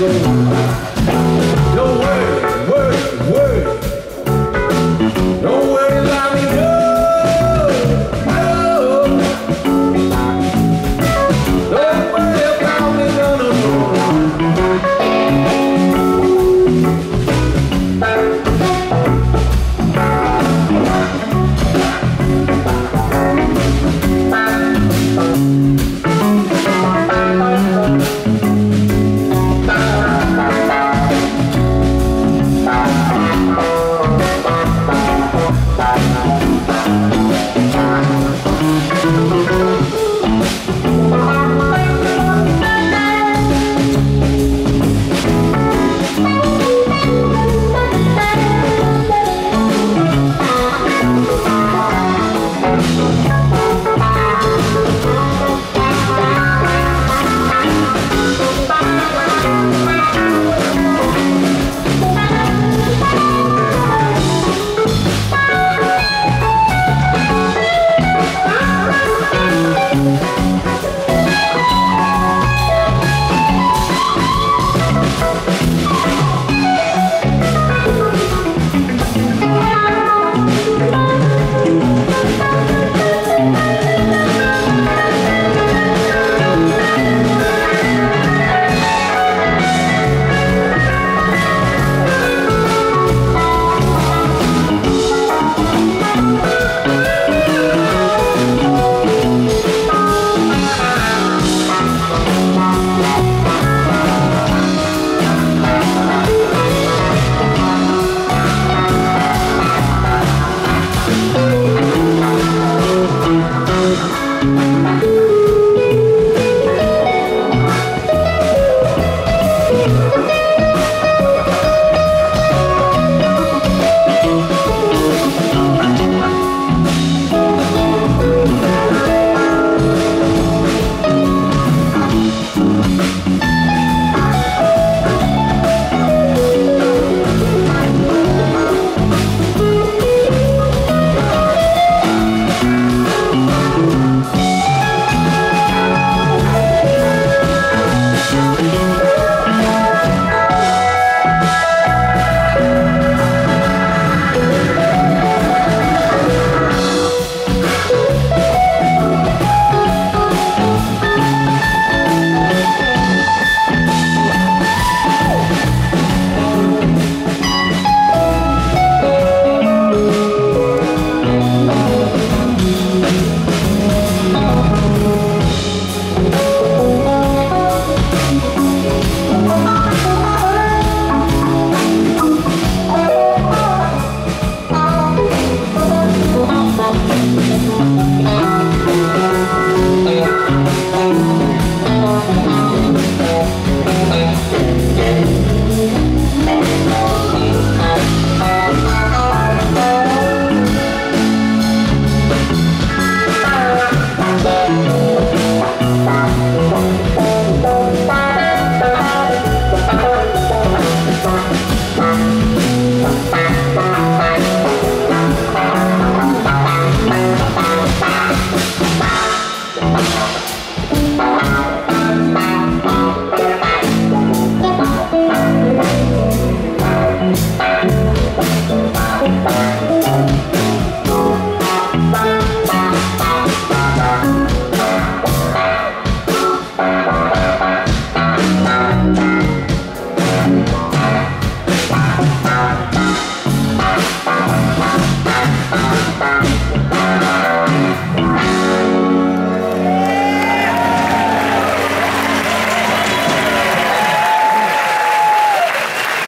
go.